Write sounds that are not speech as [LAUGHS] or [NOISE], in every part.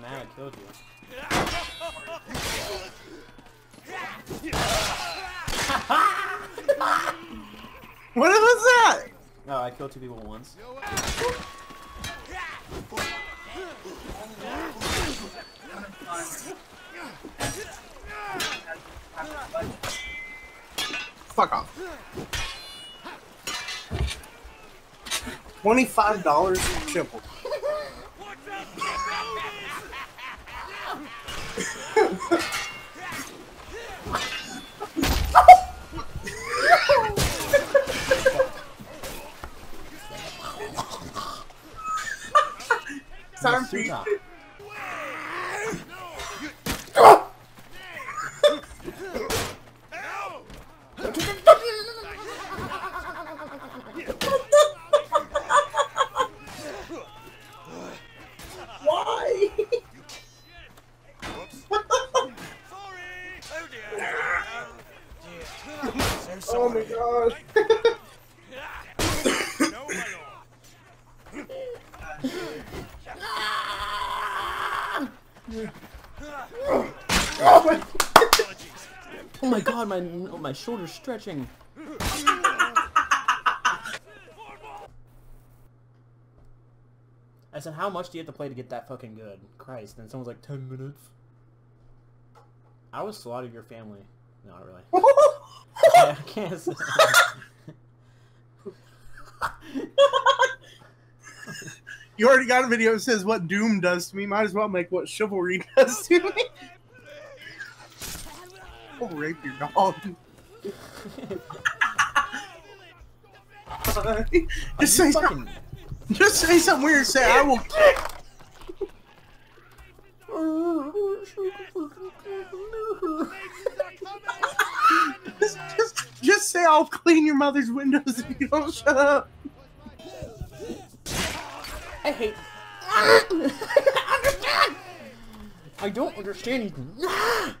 Mad I killed you. [LAUGHS] What was that? No, I killed two people once. Fuck off. Twenty-five dollars in triple. Time for oh my god. [LAUGHS] oh my [LAUGHS] Oh my god, my oh, my shoulder's stretching. I said, how much do you have to play to get that fucking good? Christ. And someone's like, 10 minutes. I would slaughter your family. No, not really. [LAUGHS] I can't say. You already got a video that says what Doom does to me. Might as well make what Chivalry [LAUGHS] does to me. I'll rape your dog. [LAUGHS] just say You something. fucking... Just say something weird. Say I will kick. Just, just, just say I'll clean your mother's windows if you don't shut up. I hate. I [LAUGHS] understand. I don't understand. [LAUGHS]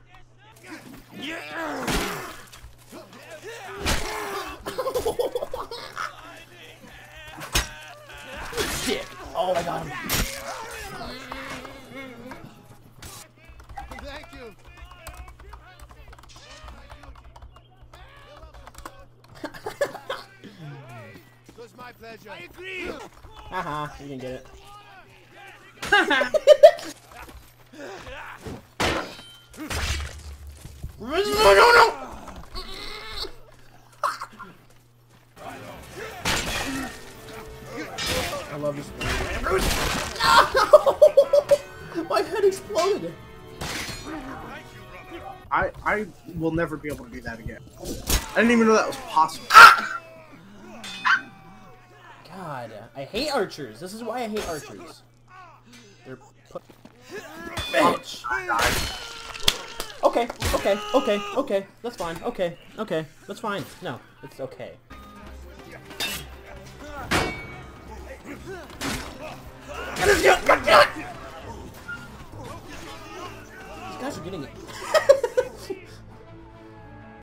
Dick. Oh my god. Thank was my pleasure. I agree. Haha, you uh-huh, didn't get it. no, no, no! I love this movie. [LAUGHS] My head exploded. I I will never be able to do that again. I didn't even know that was possible god. I hate archers. This is why I hate archers. They're Bitch! Okay, okay, okay, okay. That's fine. Okay, okay. That's fine. No, it's okay.